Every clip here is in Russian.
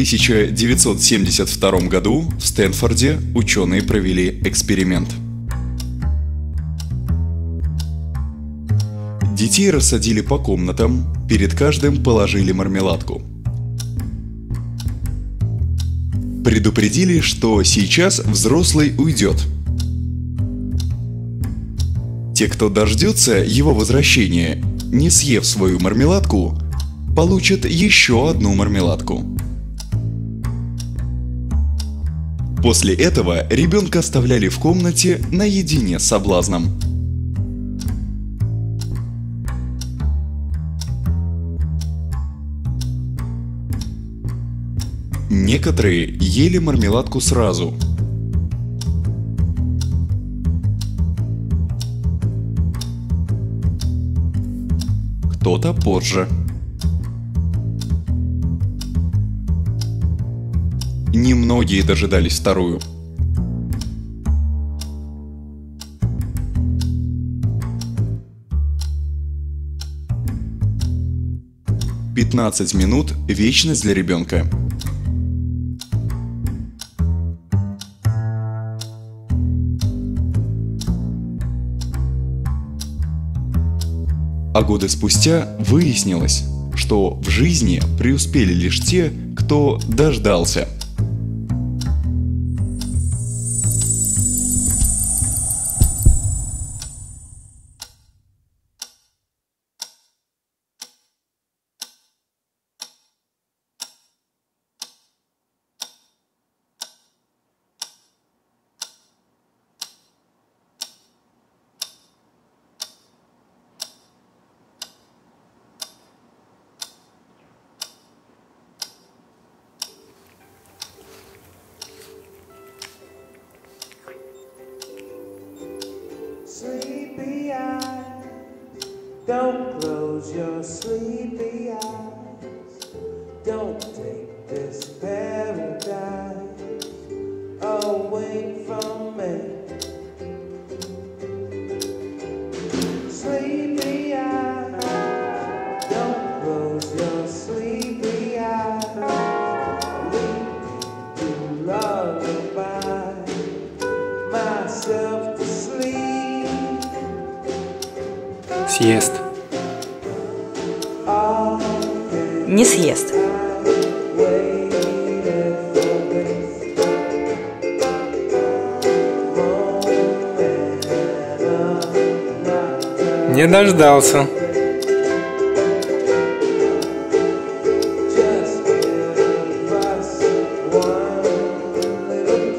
1972 году в Стэнфорде ученые провели эксперимент. Детей рассадили по комнатам, перед каждым положили мармеладку. Предупредили, что сейчас взрослый уйдет. Те, кто дождется его возвращения, не съев свою мармеладку, получат еще одну мармеладку. После этого ребенка оставляли в комнате наедине с соблазном. Некоторые ели мармеладку сразу. Кто-то позже. Немногие дожидались вторую. Пятнадцать минут – вечность для ребенка. А годы спустя выяснилось, что в жизни преуспели лишь те, кто дождался – Съест. Не съест. Не дождался. Just give us one little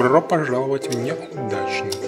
Добро пожаловать в неудачники.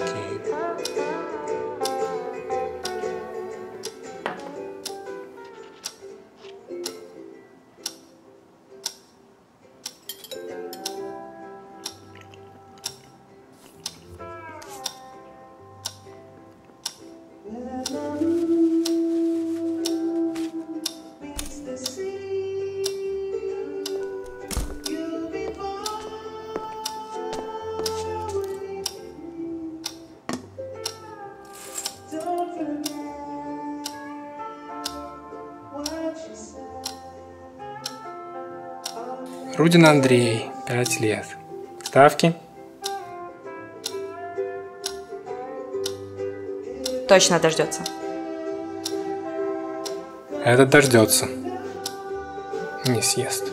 Рудин Андрей, 5 лет. Ставки? Точно дождется. Этот дождется. Не съест.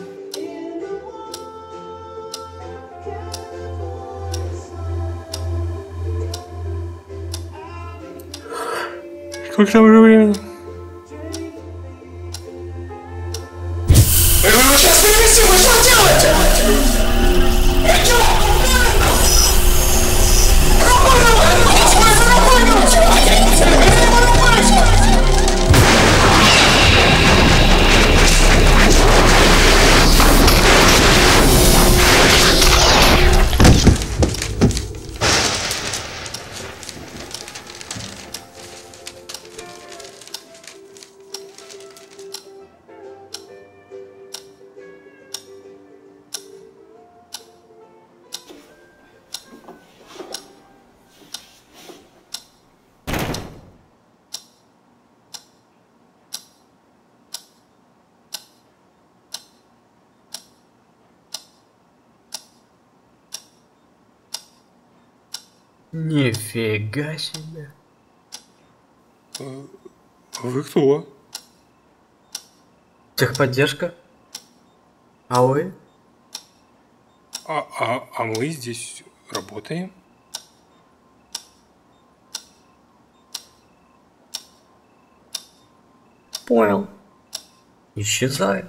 Сколько там уже времени? 这游戏我说我就我就我 Нифига себе. Вы кто? Техподдержка? А вы? А, а, а мы здесь работаем? Понял. Исчезай.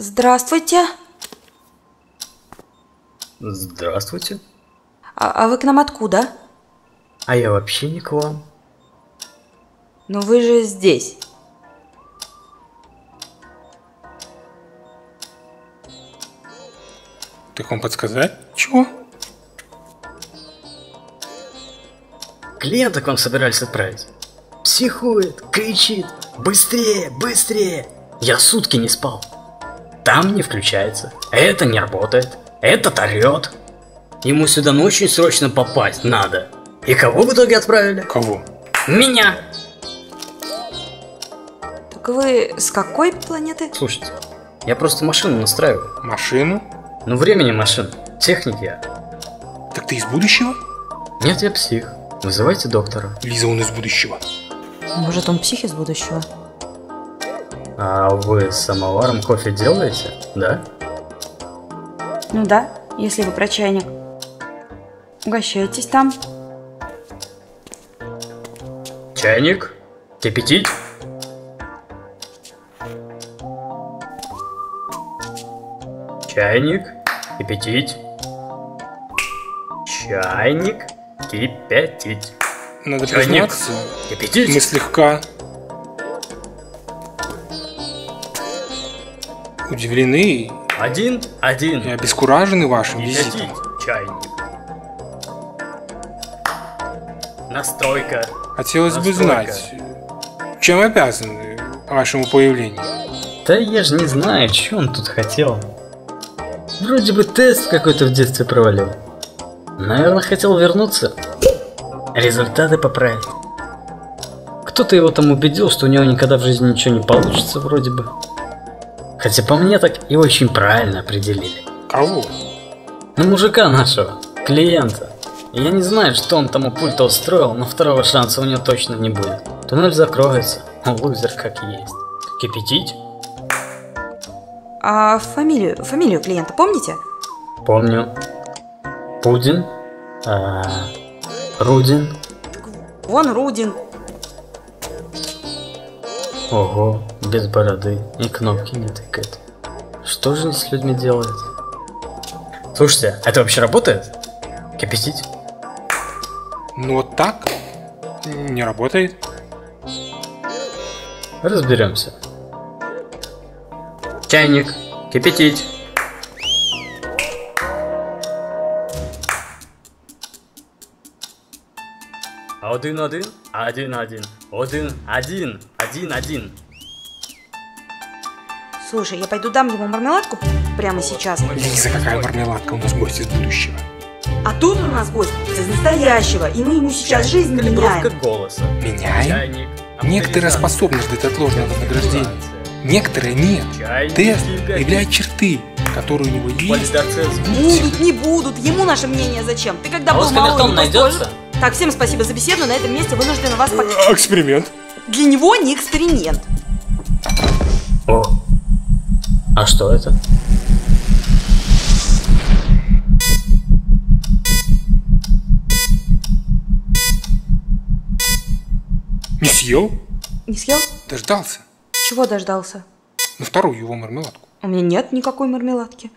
Здравствуйте. Здравствуйте. А, а вы к нам откуда? А я вообще не к вам. Ну вы же здесь. Так вам подсказать? Чего? Клиента к вам собирались отправить. Психует, кричит. Быстрее, быстрее. Я сутки не спал. Там не включается. Это не работает. Этот орет. Ему сюда ну очень срочно попасть надо. И кого в итоге отправили? Кого? Меня. Так вы с какой планеты? Слушайте, я просто машину настраиваю. Машину? Ну времени машин. Техник я. Так ты из будущего? Нет, я псих. Вызывайте доктора. Лиза, он из будущего. Может, он псих из будущего? А вы с самоваром кофе делаете? Да? Ну да, если вы про чайник. Угощайтесь там. Чайник? Кипятить? Чайник? Кипятить? Чайник? Кипятить? Надо Чайник? признаться, Кипятить? мы слегка удивлены Один, один. и обескуражены вашим Кипятить визитом. чайник. Настройка. Хотелось бы Настройка. знать, чем обязаны вашему появлению. Да я же не знаю, что он тут хотел. Вроде бы тест какой-то в детстве провалил. Наверное, хотел вернуться. Результаты поправить. Кто-то его там убедил, что у него никогда в жизни ничего не получится, вроде бы. Хотя по мне так и очень правильно определили. Кого? Ну, мужика нашего, клиента. Я не знаю, что он там у пульта устроил, но второго шанса у него точно не будет. Туннель закроется, а лузер как есть. Кипятить? А фамилию, фамилию клиента помните? Помню. Пудин. А, Рудин. Вон Рудин. Ого, без бороды и кнопки не тыкает. Что же с людьми делает? Слушайте, это вообще работает? Кипятить? Ну вот так не работает. Разберемся. Чайник. Кипятить. Один, один, один, один, один, один, один, один. Слушай, я пойду дам ему мармеладку прямо сейчас. Лиза, какая мармеладка, у нас гость из будущего. А тут у нас гость из настоящего, и мы ему сейчас жизнь меняем. голоса. Меняем? Чайник. Некоторые способны ждать отложенного вознаграждения. Некоторые нет. Чайник Тест проявляет черты, которые у него есть. Будут, не будут, ему наше мнение зачем? Ты когда А был ну, найдется? Так, всем спасибо за беседу, на этом месте вынуждена вас пок... Эксперимент. Для него не эксперимент. О. А что это? Не съел? Не съел? Дождался. Чего дождался? На вторую его мармеладку. У меня нет никакой мармеладки.